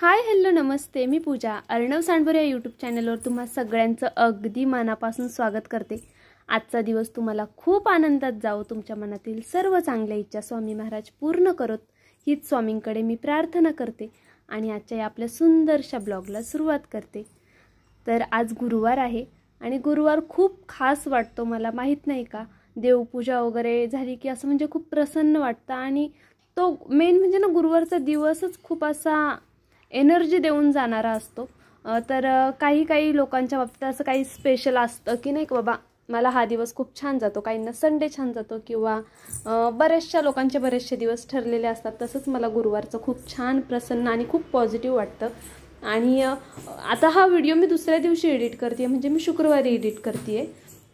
Hi hello नमस्ते. मी पूजा. अर्णव सांडवर या YouTube चॅनलवर तुम्हा सगळ्यांचं अगदी मनापासून स्वागत करते. आजचा दिवस तुम्हाला खूप आनंदात जावो तुमच्या मनातील सर्व चांगल्या इच्छा स्वामी महाराज पूर्ण करत. हीच स्वामींकडे मी प्रार्थना करते आणि आजच्या या आपल्या सुंदरशा ब्लॉगला सुरुवात करते. तर आज गुरुवार आहे आणि गुरुवार खूप खास वाटतो मला माहीत नाही का? देवपूजा वगैरे झाली की असं म्हणजे खूप प्रसन्न वाटतं आणि तो मेन म्हणजे ना गुरुवारचा दिवसच खूप असा एनर्जी देऊन जाणारा असतो. तर काही काही लोकांच्या बाबतीत असं काही स्पेशल असतं की नाही का बाबा मला हा दिवस खूप छान जातो. काहींना संडे छान जातो किंवा बऱ्याचशा लोकांचे बरेचसे दिवस ठरलेले असतात. तसंच मला गुरुवारचं खूप छान प्रसन्न आणि खूप पॉझिटिव्ह वाटतं. आणि आता हा व्हिडिओ मी दुसऱ्या दिवशी एडिट करते म्हणजे मी शुक्रवारी एडिट करते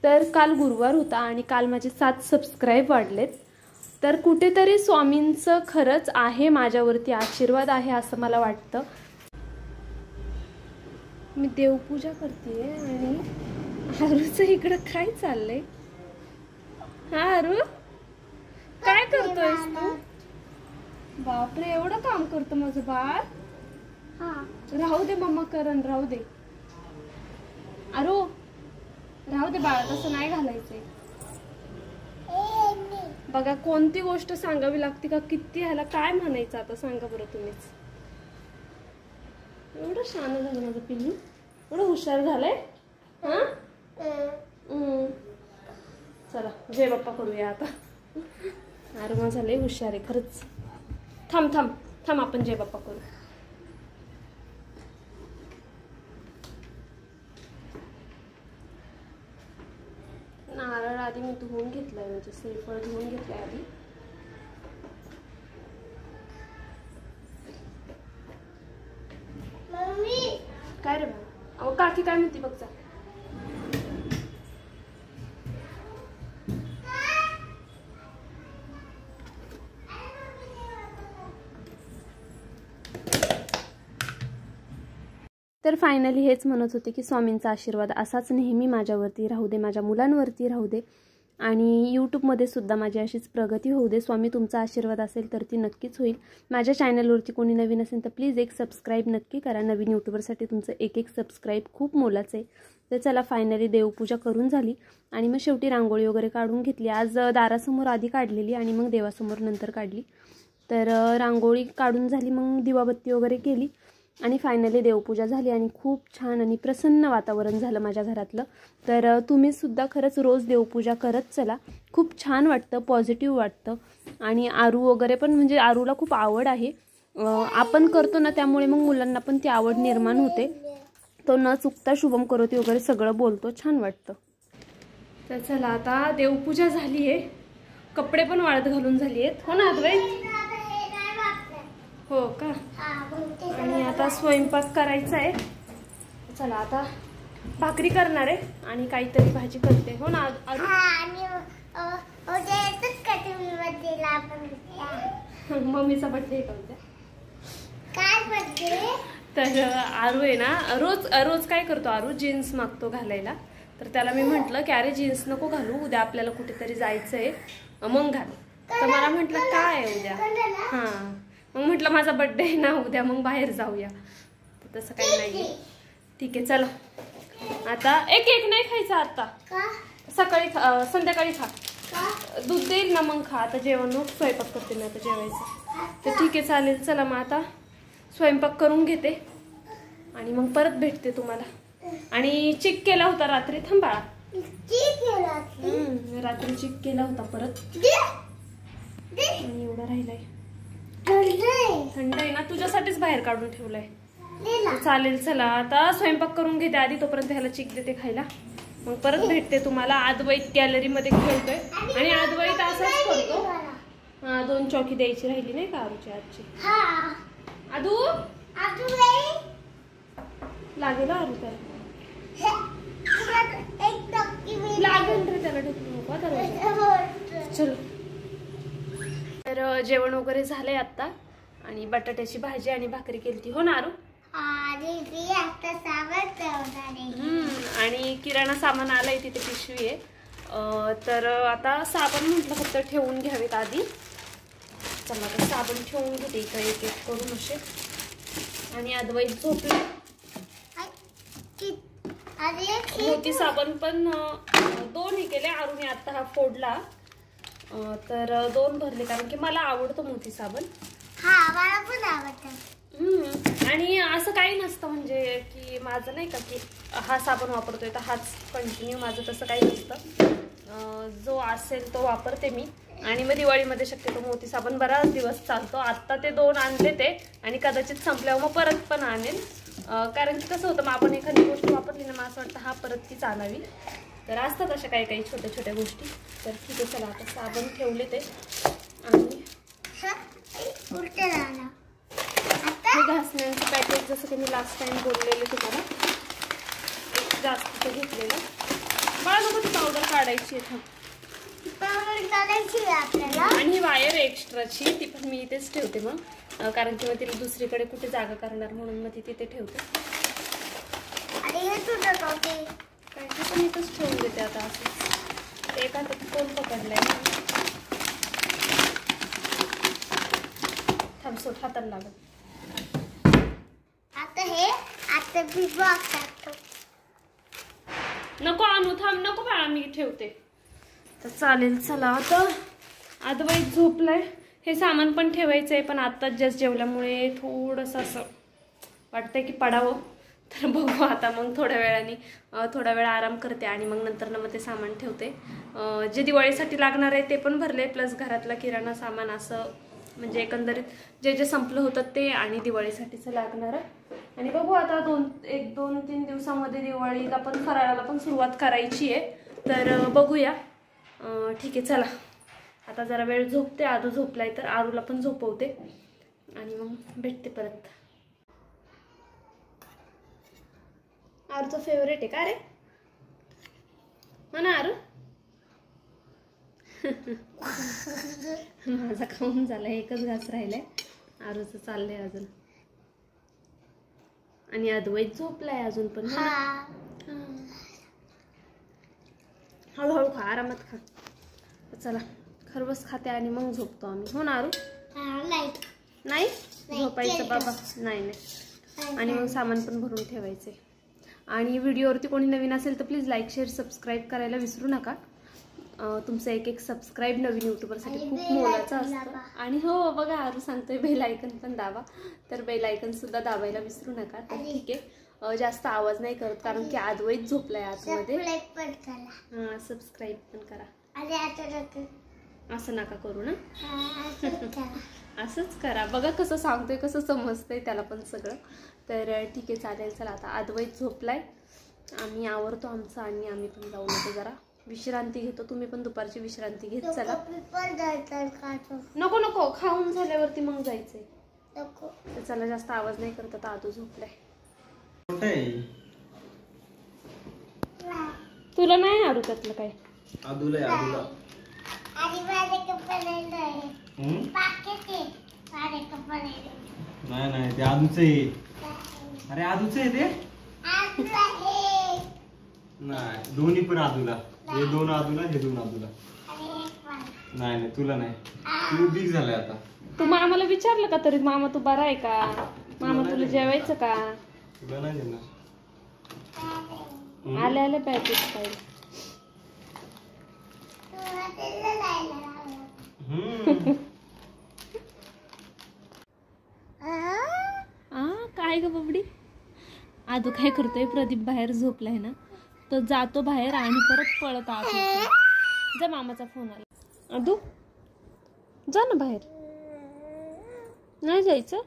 तर काल गुरुवार होता आणि काल माझे सात सबस्क्राईब वाढलेत. तर कुठेतरी स्वामींचं खरंच आहे माझ्यावरती आशीर्वाद आहे असं मला वाटतं. मी देवपूजा करते आणि आरूचं इकडं काय चाललंय? हा आरू काय करतोयस तू? बापरे एवढं काम करतो माझं बाळ. राहू दे मम्मा करण राहू दे. आरू राहू दे बाळा तसं नाही घालायचंय. बघा कोणती गोष्ट सांगावी लागते का? किती ह्याला काय म्हणायचं आता? सांगा बरं तुम्हीच. एवढं शान झालं माझं पिल्लू. एवढं हुशार झालंय. हा? चला जय बाप्पा करूया आता. अरे मग झालंय हुशार आहे खरंच. थांब थांब. थांब आपण जय बाप्पा करू. नारळ आधी मी धुवून घेतलाय म्हणजे श्रीफळ धुवून घेतलाय आधी. काय रे बाबा अहो काकी काय म्हणते बघ जा. तर फायनली हेच म्हणत होते की स्वामींचा आशीर्वाद असाच नेहमी माझ्यावरती राहू दे माझ्या मुलांवरती राहू दे. आणि यूट्यूबमध्ये सुद्धा माझी अशीच प्रगती होऊ दे. स्वामी तुमचा आशीर्वाद असेल तर ती नक्कीच होईल. माझ्या चॅनलवरती कोणी नवीन असेल तर प्लीज एक सबस्क्राईब नक्की करा. नवीन यूट्यूबरसाठी तुमचं एक एक सबस्क्राईब खूप मोलाचं आहे. तर चला फायनली देवपूजा करून झाली. आणि मग शेवटी रांगोळी वगैरे काढून घेतली. आज दारासमोर आधी काढलेली आणि मग देवासमोर नंतर काढली. तर रांगोळी काढून झाली मग दिवाबत्ती वगैरे केली. आणि फायनली देवपूजा झाली आणि खूप छान आणि प्रसन्न वातावरण झालं माझ्या घरातलं. तर तुम्ही तुम्हीसुद्धा खरंच रोज देवपूजा करत चला. खूप छान वाटतं पॉझिटिव्ह वाटतं. आणि आरू वगैरे पण म्हणजे आरूला खूप आवड आहे. आपण करतो ना त्यामुळे मग मुलांना पण ती आवड निर्माण होते. तो न चुकता शुभम करोती वगैरे सगळं बोलतो छान वाटतं. तर चला आता देवपूजा झाली आहे कपडे पण वाळत घालून झाली आहेत हो ना अद्वैत? हो का? आणि आता स्वयंपाक करायचा आहे. चला आता भाकरी करणार आहे आणि काहीतरी भाजी करते. हो ना? मम्मीचा बर्थडे का उद्या? तर आरू आहे ना रोज रोज काय करतो आरू जीन्स मागतो घालायला. तर त्याला मी म्हंटल की अरे जीन्स नको घालू. उद्या आपल्याला कुठेतरी जायचंय. मग घाल. तर मला म्हटलं काय आहे उद्या? हा. मग म्हटलं माझा बर्थडे आहे ना उद्या मग बाहेर जाऊया. तसं काही नाही. ठीक आहे चला. आता एक एक नाही खायचं आता. सकाळी खा संध्याकाळी खा. दूध देईल ना मग खा. आता जेवण मग स्वयंपाक करते मी आता जेवायचं. तर ठीक आहे चालेल. चला मग आता स्वयंपाक करून घेते. आणि मग परत भेटते तुम्हाला. आणि चिक केला होता रात्री थांबाळा रात्री चिक केला होता परत. एवढा राहिलाय. थंड आहे ना तुझ्यासाठीच बाहेर काढून ठेवलाय. चालेल चला. आता स्वयंपाक करून घेते आधी तोपर्यंत ह्याला चिक देते खायला. मग परत भेटते तुम्हाला. आदवैत गॅलरी मध्ये खेळतोय. आणि आदवैत असंच करतो. हा दोन चौकी द्यायची राहिली नाही का आरूची आजची? आदू? लागेल आरू त्याला. लागेल रे त्याला ढकलू नको चलो. तर जेवण वगैरे झालंय आता आणि बटाट्याची भाजी आणि भाकरी केली हो ना आरू? हम्म, आणि किराणा सामान आलंय तिथे पिशवी आहे तर आता साबण म्हटलं फक्त ठेवून घ्यावेत आधी. चला आता साबण ठेवून घेते इथं एक एक करून असे. आणि अद्वैत झोपले. मोती साबण पण दोन हे केले. आरुने आता हा फोडला. तर दोन भरले कारण की मला आवडतो मोती साबण. हा मला पण आवडतं. हम्म. आणि असं काही नसतं म्हणजे की माझं नाही का की हा साबण वापरतोय तर हाच कंटिन्यू माझं तसं काही नसतं. जो असेल तो वापरते मी. आणि मग दिवाळीमध्ये शक्यतो मोती साबण बराच दिवस चालतो. आत्ता ते दोन आणले ते आणि कदाचित संपल्यावर मग परत पण आणेल कारण की कसं होतं मग आपण एखादी गोष्ट वापरली ना मला असं वाटतं हा परत तीच आणावी. तर असतात अशा काही काही छोट्या छोट्या गोष्टी. तर ठीक आहे चला आता साबण ठेवले ते. आणि हे घासण्यांचं पॅकेट जसं की मी लास्ट टाइम बोललेले तुम्हाला एक जास्तीचं घेतलेलं. मला नको ती पावडर काढायची आहे आणि ही वायर एक्स्ट्राची ती पण मी इथेच ठेवते मग. कारण की मग तिला दुसरीकडे कुठे जागा करणार म्हणून मग ती तिथे ठेवते. हे काय ती पण इथंच ठेवून देते आता असं एक हातात कोण पकडलाय. थांब सोड हाताला लागत आता हे आता बिग नको आणू थांब नको बाळा मी ठेवते. तर चालेल चला आता. अद्वैत झोपलाय. हे सामान पण ठेवायचं आहे पण आत्ताच जस्ट जेवल्यामुळे थोडंसं असं वाटतंय की पडावं. तर बघू आता मग थोड्या वेळाने थोडा वेळ आराम करते आणि मग नंतर ना मग ते सामान ठेवते. जे दिवाळीसाठी लागणार आहे ते पण भरले प्लस घरातला किराणा सामान असं म्हणजे एकंदरीत जे जे संपलं होतं ते आणि दिवाळीसाठीचं लागणार आणि बघू आता दोन एक दोन तीन दिवसामध्ये दिवाळीला पण फराळाला पण सुरुवात करायची आहे. तर बघूया. ठीक आहे चला. आता जरा वेळ झोपते आरू झोपलाय तर आरूला पण झोपवते. आणि मग भेटते परत. आरूचं फेवरेट आहे का रे? हो ना आरू. माझा खाऊन झाला एकच घास राहिलाय. आरूचं चाललंय अजून. आणि अद्वैत झोपलाय अजून पण हो? हा. हळूहळू खा आरामात खा. चला खरवस खाते आणि मग झोपतो आम्ही. हो ना आरू? हा नाही. झोपायचं. बाबा. नाही नाही. आणि मग सामान पण भरून ठेवायचे आणि व्हिडिओवरती कोणी नवीन असेल तर प्लीज लाईक शेअर सबस्क्राईब करायला विसरू नका. तुमचं एक एक सबस्क्राईब नवीन युट्यूबरसाठी खूप मोलाचं असतं. आणि हो बघा आरू सांगतोय बेल आयकन पण दाबा. तर बेल आयकन सुद्धा दाबायला विसरू नका. तर ठीक आहे. जास्त आवाज नाही करत कारण की आदवैत झोपलाय आतमध्ये. करा. सबस्क्राईब पण करा. असं नका करू ना? हा, असंच करा. बघा कसं सांगतोय कसं समजतंय त्याला पण सगळं. तर ठीक आहे चालेल. चला आता अद्वैत झोपलाय. आम्ही आवरतो आमचं आणि आम्ही पण जाऊन येतो जरा. विश्रांती घेतो. तुम्ही पण दुपारची विश्रांती घेत चला. नको नको नको. खाऊन झाल्यावरती मग जायचंय. नको. तर चला जास्त आवाज नाही करत. आता आदू झोपलाय. कुठे आहे? तुला नाही आरू त्यातलं काय? आदूला आदूला. नाही नाही ते आदूच आहे. अरे आदूच आहे ते? नाही दोन्ही पण आदूला हे दोन आदूला हे दोन आदूला नाही नाही तुला नाही. तू बिग झालाय आता. तू मामाला विचारलं का तरी मामा तू बरा आहे का? मामा तुला जेवायचं का? तुला नाही देणार. हम्म? आले आले पॅकेज पाहिजे. हम्म. आ काय ग बबडी आदू काय करतोय? प्रदीप बाहेर झोपलाय ना. तो जातो बाहेर आणि परत पळत आत येतो. जा मामाचा फोन आला. आदू जा ना बाहेर. नाही जायचं?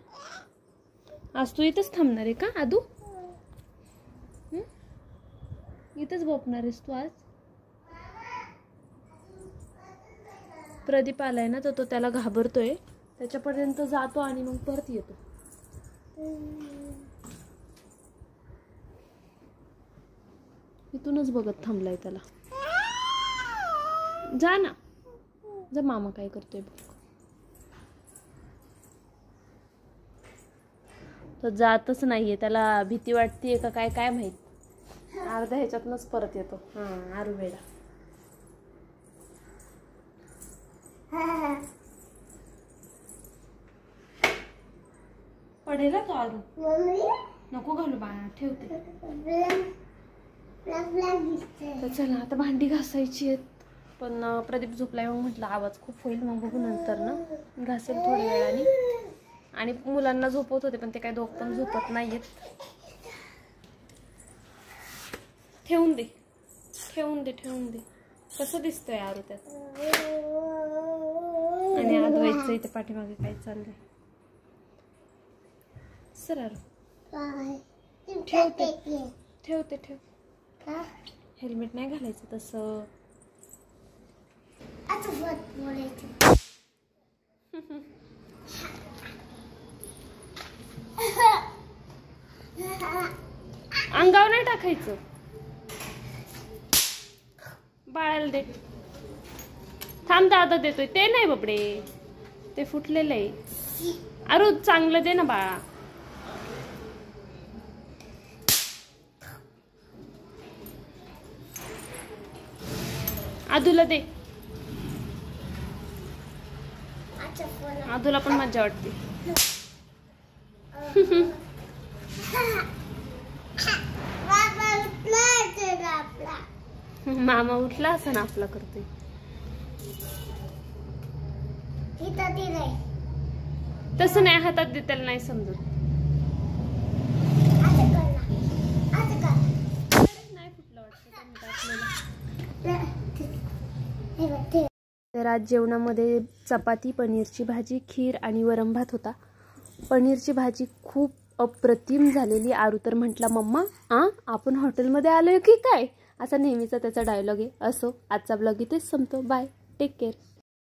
आज तू इथंच थांबणार आहे का आदू? इथंच झोपणार आहेस तू आज? प्रदीप आलाय ना तर तो त्याला घाबरतोय. त्याच्यापर्यंत जातो आणि मग परत येतो. इथूनच बघत थांबलाय त्याला. जा ना. जा मामा काय करतोय बघ. तो जातच नाहीये. त्याला भीती वाटते का काय काय माहीत? अर्ध्या ह्याच्यातनच परत येतो. हा आरू पडेल तो आरू नको घालू बाळा ठेवते. तर चला आता भांडी घासायची आहेत. पण प्रदीप झोपलाय मग म्हटलं आवाज खूप होईल मग बघू नंतर ना. घासेल थोड्या वेळाने. आणि मुलांना झोपवत होते पण ते काही दोघ पण झोपत नाहीयेत. ठेवून दे. ठेवून दे ठेवून दे. कसं दिसतोय आरू त्यात आणि आदवायचं इथे पाठीमागे काय चाललंय? सर आरू. ठेवते. ठेवते ठेव का? हेल्मेट नाही घालायचं तसं. आता बोलायचं. अंगावर नाही टाकायचं. बाळाला दे. थांब दादा देतोय. ते नाही बाबडे. ते फुटलेलं आहे. अरे चांगलं दे ना बाळा. आदूला दे. आदूला पण मजा वाटते. मामा उठला असं ना आपला करतोय. तसं नाही हातात दे त्याला नाही समजत असं कर ना असं कर नाही फुटलं वाटतं काय म्हणतात आपल्याला. हे बघ ते तर आज जेवणामध्ये चपाती पनीरची भाजी खीर आणि वरण भात होता. पनीरची भाजी खूप अप्रतिम झालेली. आरू तर म्हटला मम्मा आ आपण हॉटेलमध्ये आलोय की काय? असा नेहमीचा त्याचा डायलॉग आहे. असो आजचा ब्लॉग इथेच संपतो. बाय. Take care.